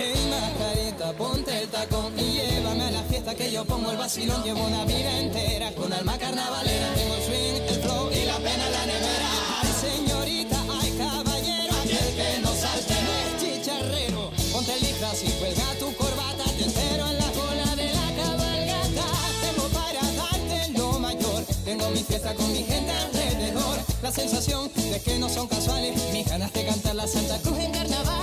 Hey, mascarita, ponte el tacón y llévame a la fiesta que yo pongo el vacilón. Llevo una vida entera con alma carnavalera. Tengo el swing, el flow y la pena en la nevera. Ay, señorita, ay, caballero, aquel que no salte no es chicharrero. Ponte el lijas y cuelga tu corbata. Te espero en la cola de la cabalgata. Tengo para darte lo mayor. Tengo mi fiesta con mi gente alrededor. La sensación de que no son casuales. Mis ganas de cantar la Santa Cruz en carnaval.